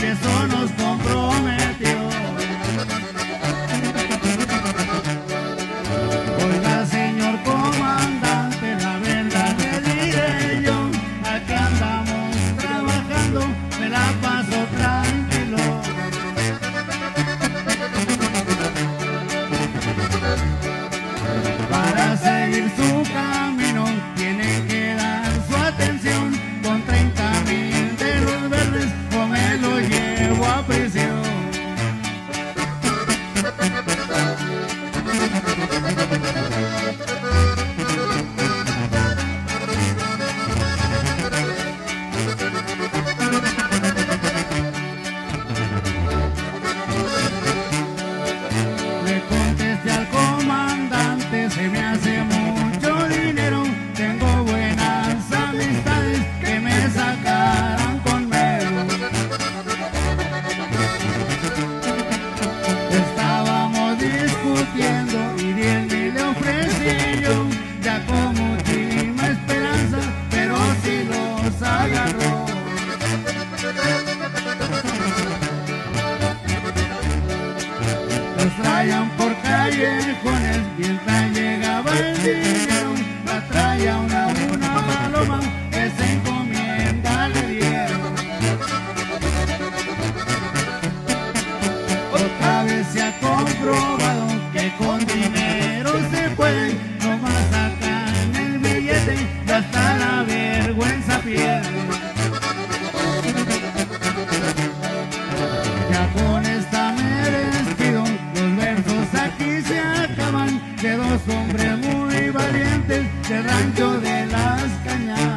Penso y bien me le ofrecí yo, ya como última esperanza, pero si los agarró. Los traían por callejones mientras ese rancho de las cañas.